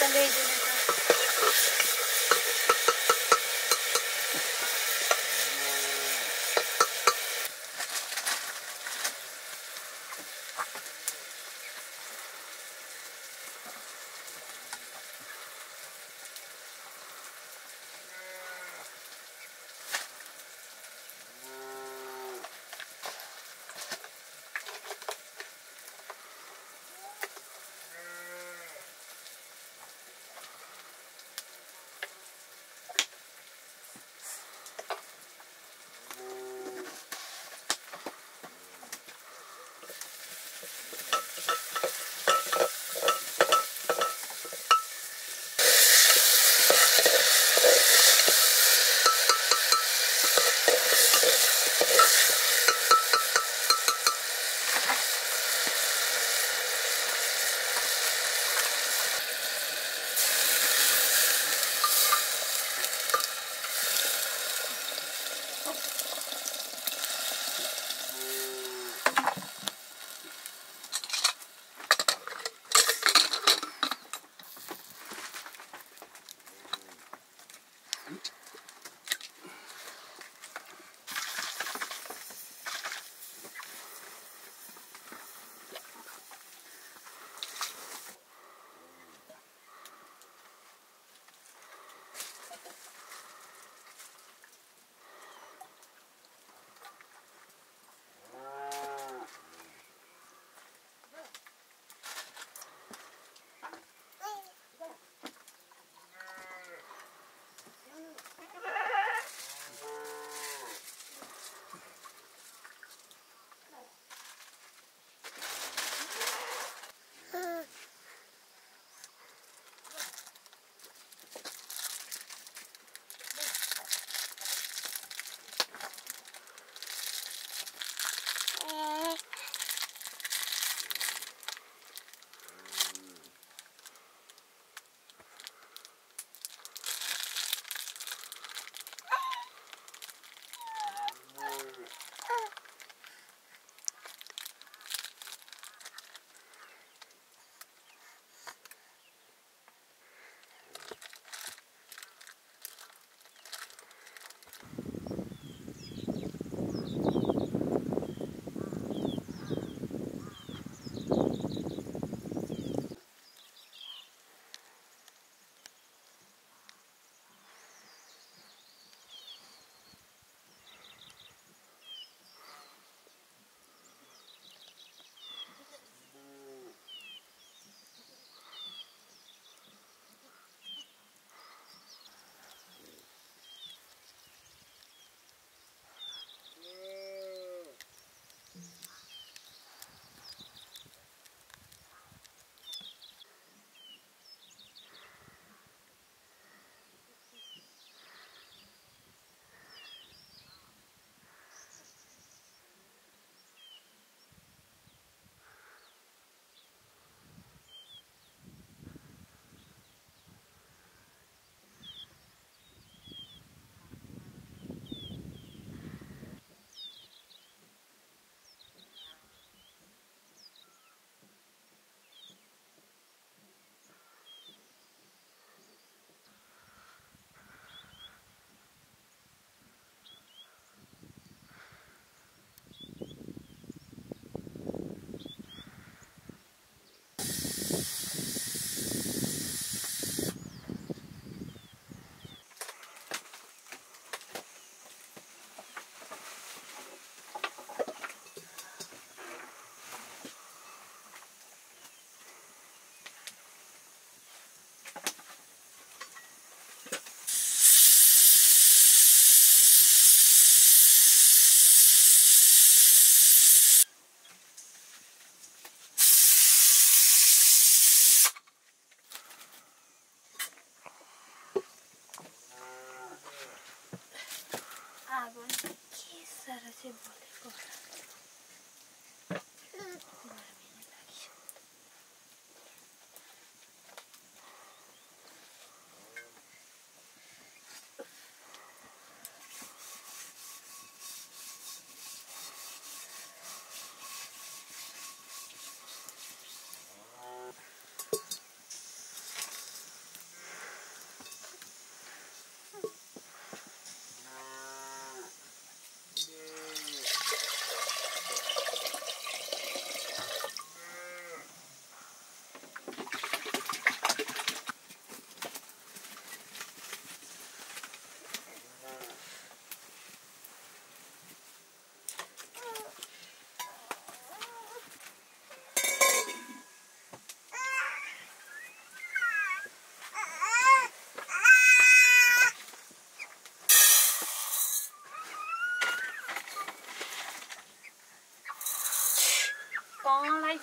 कलेजे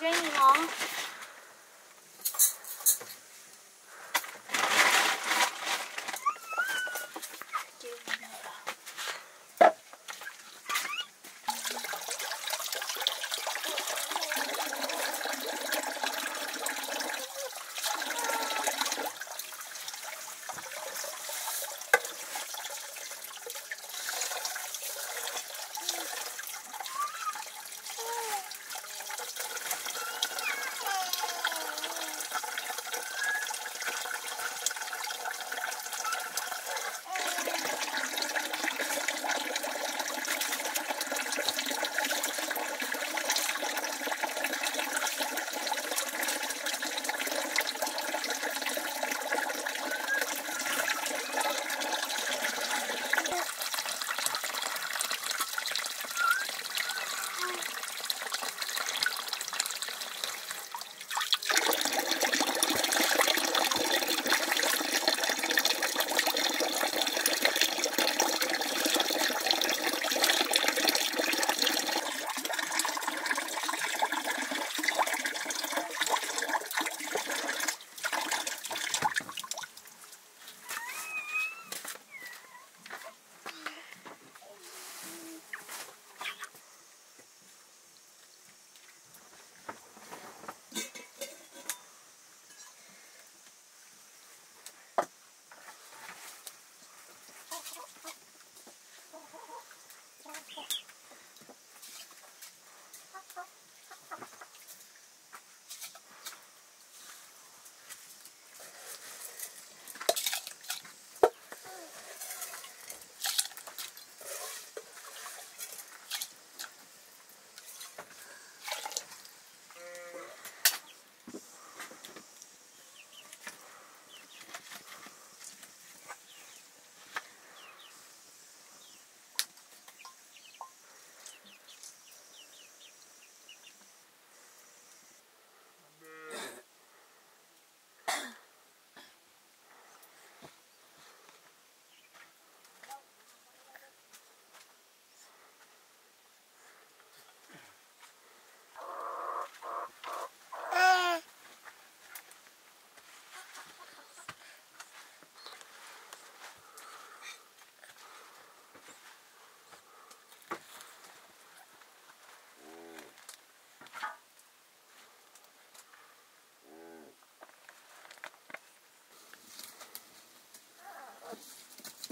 Jamie,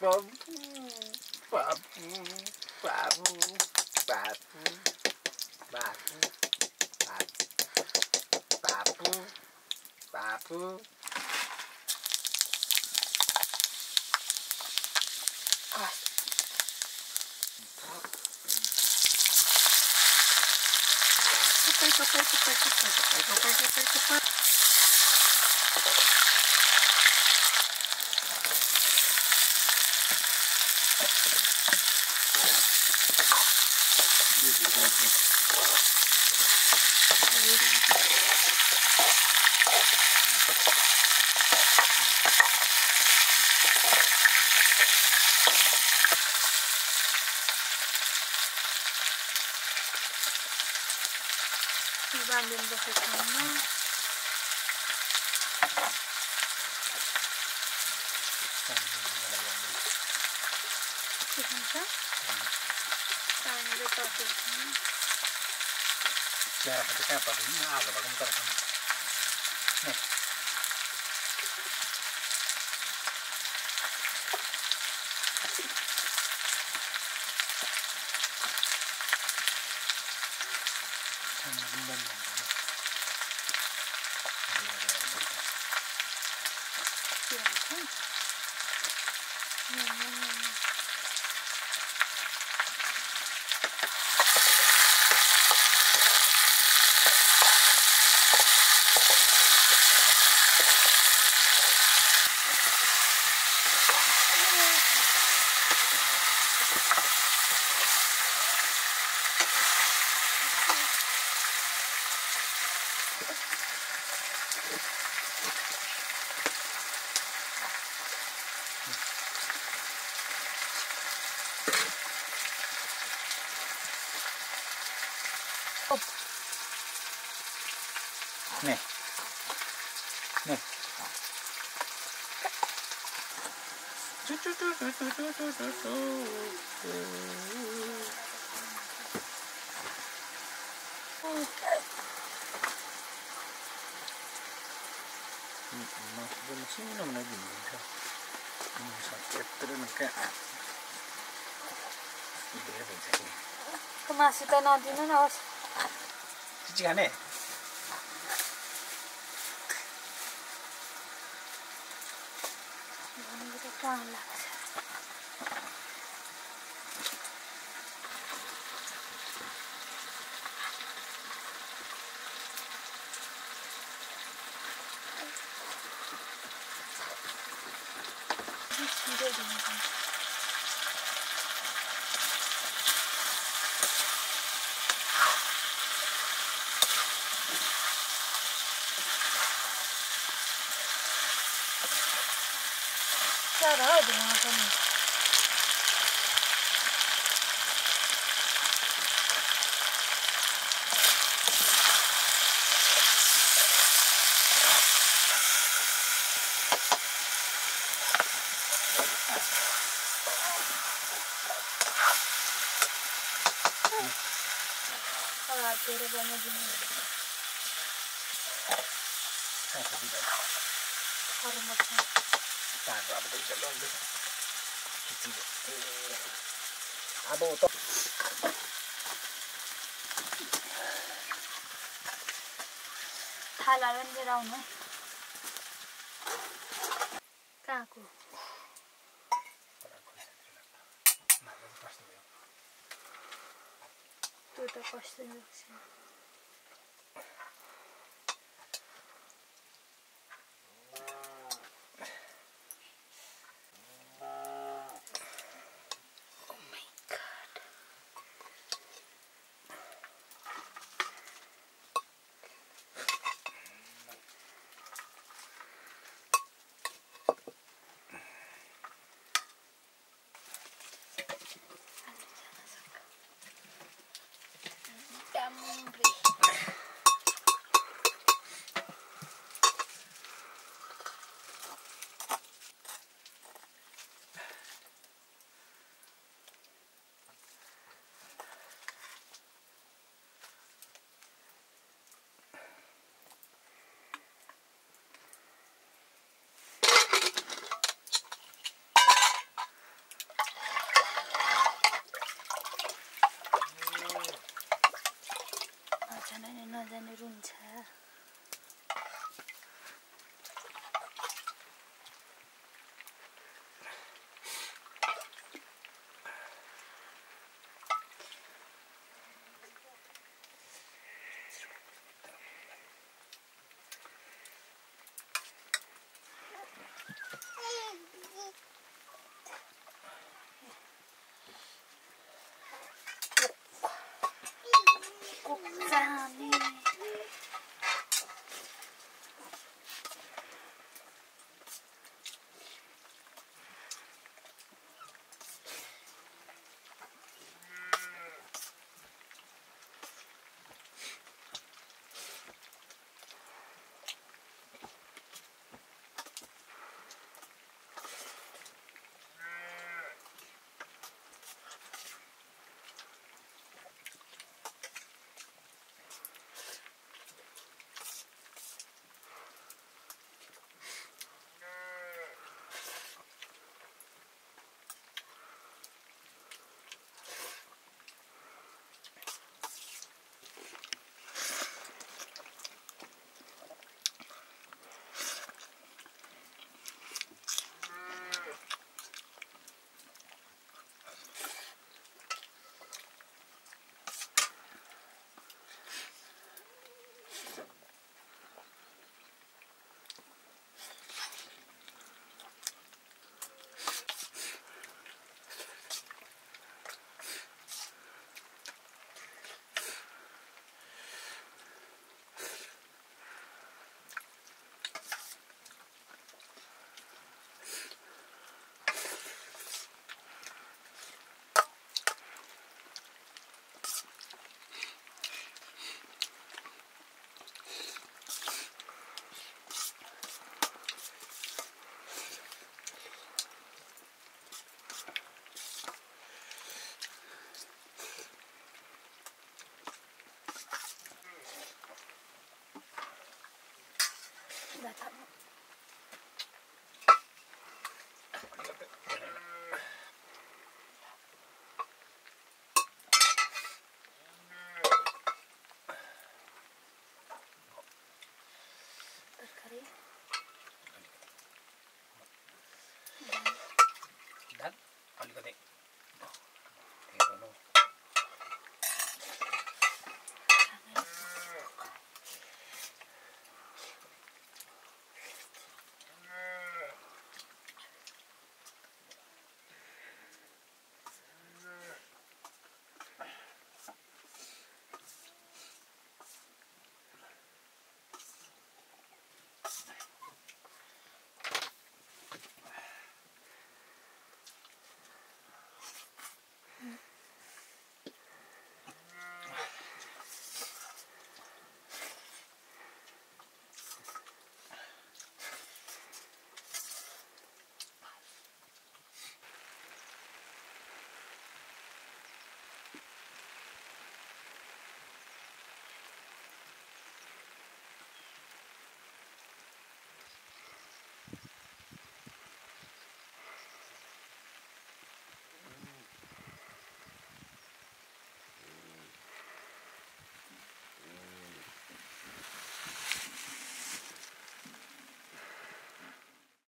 papo, papo, papo, papo, papo, papo, papo. papo. Kita apa ini ada bagaimana terus. Nih. Sama ねねチュチュチュチュチュチュチュチュチュでも死ぬのもないんだよ。もうさっきやってるのか。Kemasi tenang di mana os? Kan eh? Ano ito pala? Hindi din Adalah. To. थालाले लिएर आउनु कहाँको त्यो त कस्तो